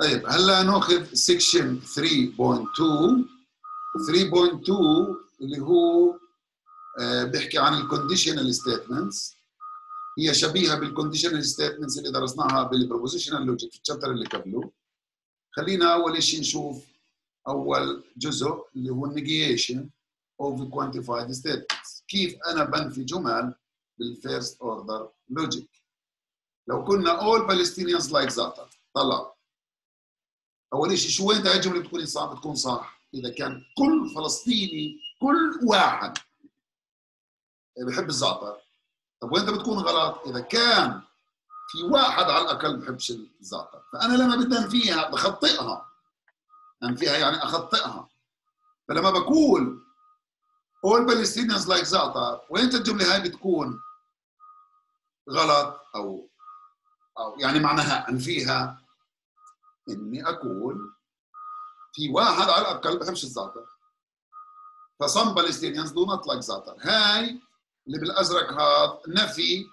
طيب هلا ناخذ section 3.2 3.2 اللي هو آه، بيحكي عن ال conditional statements هي شبيهة بال conditional statements اللي درسناها بال propositional logic في ال chapter اللي قبله. خلينا أول شيء نشوف أول جزء اللي هو ال negation of quantified statements كيف أنا بنفي جمل بال first order logic لو كنا all Palestinians like Zata طلع. أول شيء شو وين هاي الجمله بتكون صح بتكون صح إذا كان كل فلسطيني كل واحد بحب الزعتر. طب وين بتكون غلط؟ إذا كان في واحد على الأقل بحبش الزعتر. فأنا لما بدي أنفيها بخطئها. أنفيها يعني أخطئها. فلما بقول all Palestinians like زعتر وين الجمله هاي بتكون غلط أو أو يعني معناها أنفيها؟ إني أقول في واحد على الأقل بحبش الزعتر. فصم Palestinians do not like زعتر. هاي اللي بالأزرق هذا نفي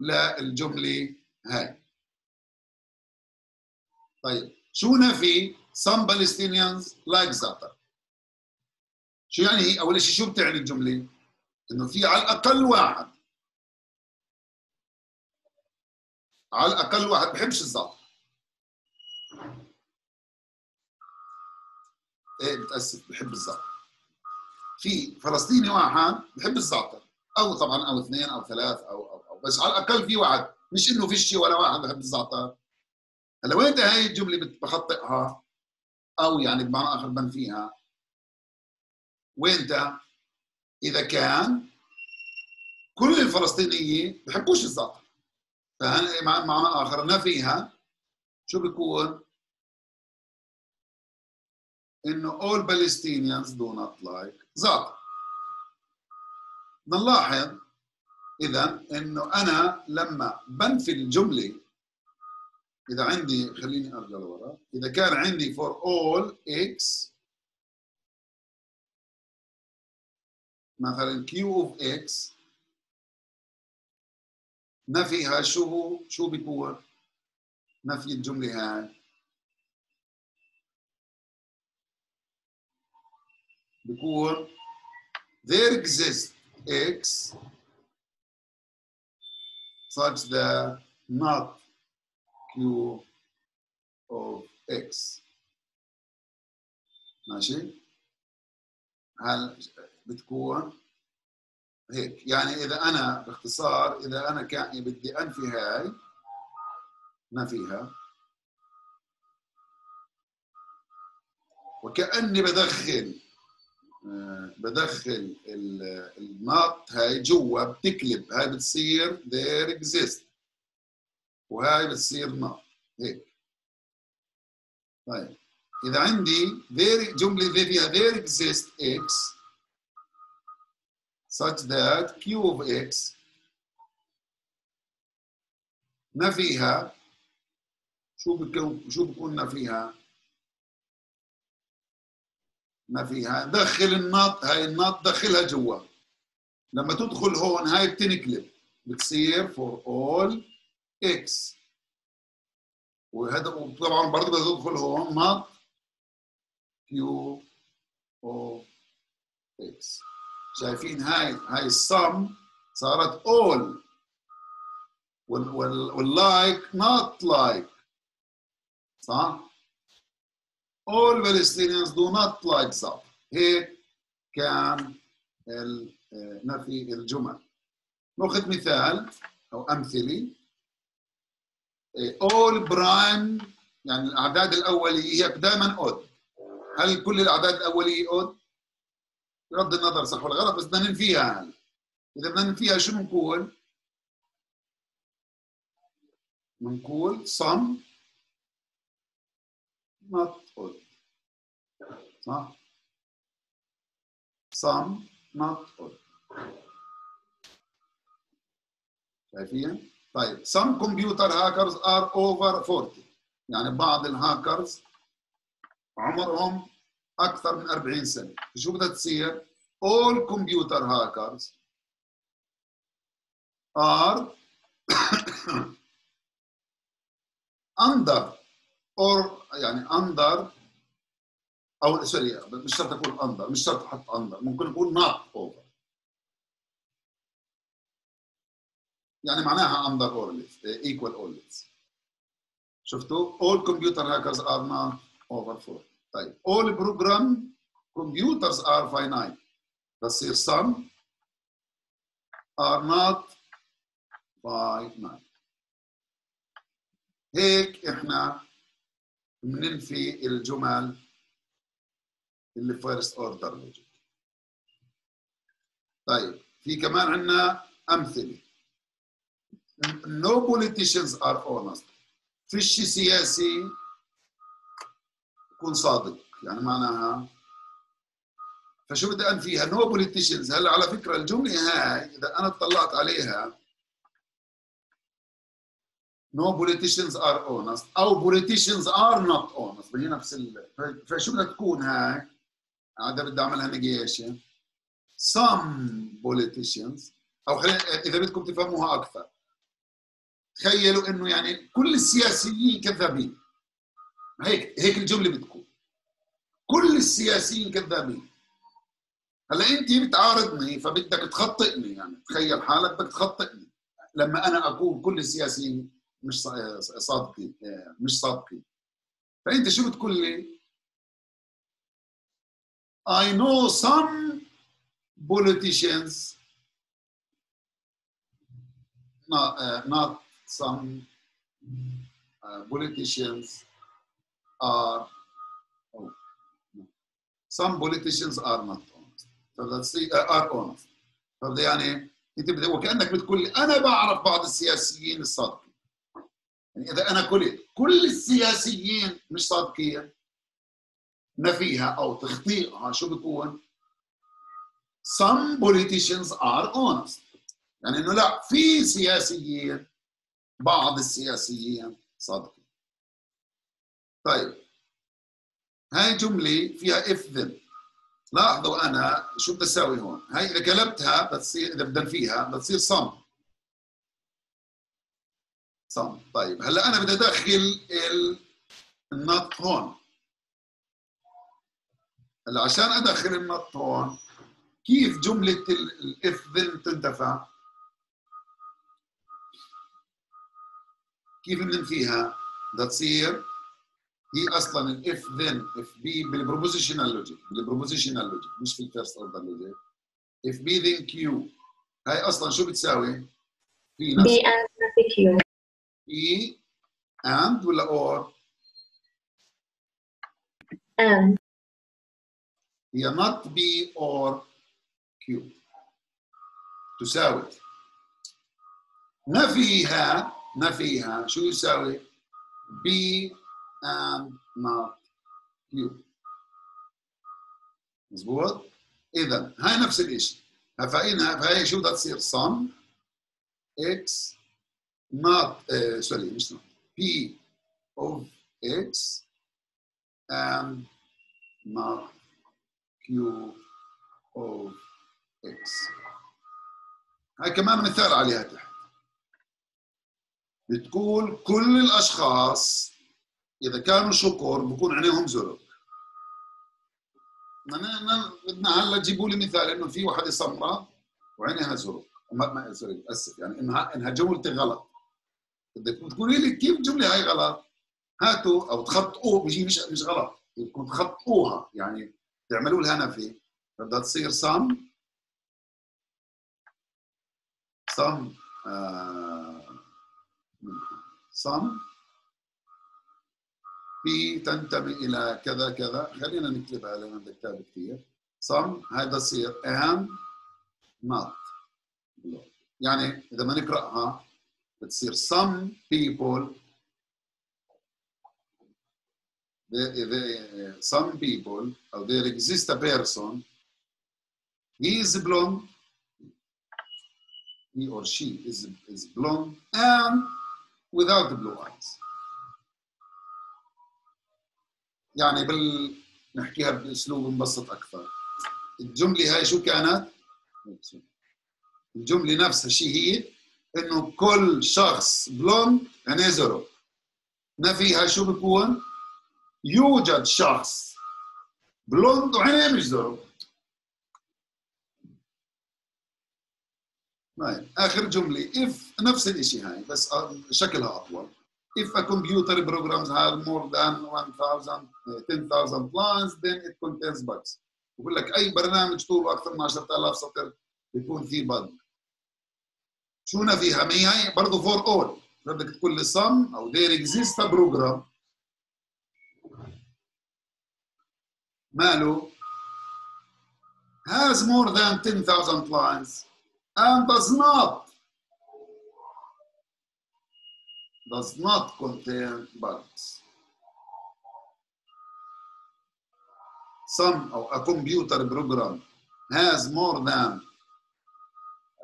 للجملة هاي. طيب شو نفي؟ Some Palestinians like زعتر. شو يعني؟ هي أول شيء شو بتعني الجملة؟ إنه في على الأقل واحد. على الأقل واحد بحبش الزعتر. إيه بتاسف بحب الزعتر في فلسطيني واحد بحب الزعتر أو طبعا أو اثنين أو ثلاث أو أو, أو بس على الأقل في واحد. مش إنه فيش ولا واحد بحب الزعتر هلا وين هاي الجملة بخطئها؟ أو يعني بمعنى آخر بنفيها وين إذا كان كل الفلسطينيين بحبوش الزعتر فمعنى آخر نفيها شو بيكون؟ انه all Palestinians do not like زعتر نلاحظ إذا إنه أنا لما بنفي الجمله إذا عندي خليني أرجع لورا إذا كان عندي for all x مثلا q of x نفيها شو هو؟ شو بيكون؟ نفي الجملة هاي. بيكون there exists x such that not q of x. ماشي؟ هل بتكون هيك؟ يعني إذا أنا باختصار إذا أنا كان بدي انفي هاي نفيها وكأني بدخل بدخل النط هاي جوا بتكلب هاي بتصير there exist. وهاي بتصير نط هيك. طيب. إذا عندي there جملة فيها there exist x such that q of x نفيها. شو بكون شو بكون نفيها؟ ما فيها. دخل النط هاي النط دخلها جوا. لما تدخل هون هاي بتنقلب. بتصير for all x. وهذا طبعا برضه بدها تدخل هون نط q of x. شايفين هاي هاي السم صارت all. واللايك not like. صح؟ All Palestinians do not like South هيك كان نفي الجمل. ناخذ مثال أو أمثلة. all prime يعني الأعداد الأولية هي دائما اود هل كل الأعداد الأولية اود؟ بغض النظر صح ولا غلط بس بدنا ننفيها هلا إذا بدنا ننفيها شو بنقول؟ بنقول some not all صح some not all شايفين؟ طيب some computer hackers are over 40 يعني بعض الهاكرز عمرهم أكثر من 40 سنه شو بدها تصير؟ all computer hackers are under or يعني under أو سوري مش شرط أقول under مش شرط أحط under ممكن أقول not over يعني معناها less equal or less شفتوا all computer hackers are not over 4 طيب all program computers are finite بتصير some are not finite هيك إحنا بننفي الجمل اللي first order logic طيب في كمان عندنا أمثلة. No politicians are honest. فيش سياسي يكون صادق. يعني معناها فشو بدي أنفيها؟ No politicians هلا على فكرة الجملة هاي إذا أنا اطلعت عليها no politicians are honest. أو politicians are not honest. هي نفس ال... فشو بدها تكون هاي هذا بدي اعملها نيجيشن some politicians أو خلينا إذا بدكم تفهموها أكثر. تخيلوا إنه يعني كل السياسيين كذابين. هيك هيك الجملة بتكون كل السياسيين كذابين. هلا أنت بتعارضني فبدك تخطئني يعني. تخيل حالك بدك تخطئني. لما أنا أقول كل السياسيين مش صادقين مش صادقين فانت شو بتقول لي I know some politicians not, uh, not some uh, politicians are oh, some politicians are not honest فبدك uh, are honest فبدي يعني انت وكانك بتقول لي أنا بعرف بعض السياسيين الصادقين يعني إذا أنا قلت كل السياسيين مش صادقين. نفيها أو تخطيئها شو بيكون؟ some politicians are honest. يعني إنه لا في سياسيين بعض السياسيين صادقين. طيب. هاي جملة فيها if then. لاحظوا أنا شو بدي أساوي هون؟ هاي إذا قلبتها بتصير إذا بدنا فيها بتصير some. Some طيب هلا أنا بدي أدخل النط هون. هلا عشان أدخل النط هون كيف جملة الإف then تندفع كيف بننفيها؟ بدها تصير هي أصلا ال if then if p بال propositional logic بال propositional logic مش في ال first order logic if p then q. هاي أصلا شو بتساوي؟ في نفس p q. p and ولا or؟ and هي not p or q تساوي نفيها نفيها شو يساوي؟ بي and not Q مظبوط؟ إذا هاي نفس الشيء فإنها فهي شو بدها تصير؟ sum x. not uh, sorry مش not p of x and not q of x. هاي كمان مثال عليها تحت بتقول كل الأشخاص إذا كانوا شكر بكون عينيهم زرق. بدنا هلا جيبوا لي مثال إنه في وحده سمراء وعينيها زرق. ما اسف يعني انها إنها جملتي غلط. تقولي لي كيف الجمله هاي غلط؟ هاتوا أو تخطئوا بيجي مش مش غلط. بدكم تخطئوها. يعني تعملوا لها نفي. بدها تصير صم. صم. آه صم. بي تنتمي إلى كذا كذا. خلينا نكتبها لأن عندك كتاب كثير. some هذا يصير and not يعني إذا ما نقرأها بتصير some people they, they, some people or there exists a person he is blonde he or she is, is blonde and without blue eyes يعني بال نحكيها باسلوب مبسط أكثر الجمله هاي شو كانت؟ الجمله نفسها شي هي إنه كل شخص blond زرق نفيها شو بكون؟ يوجد شخص blond وعينيه مش زرق طيب آخر جملة. If نفس الشيء هاي بس شكلها أطول. If a computer programs have more than 1000 10000 lines then it contains bugs. بقول لك أي برنامج طوله أكثر من 10000 سطر بيكون فيه بج شو فيها ما هي برضه فور اول بدك تقول لي some أو exists a program ماله has more than 10,000 lines and does not does not contain bugs. Some or a computer program has more than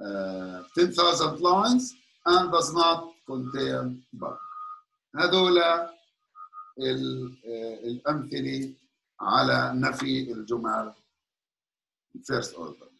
uh, 10,000 lines and does not contain bugs. هذول الأمثلة على نفي الجمل first order.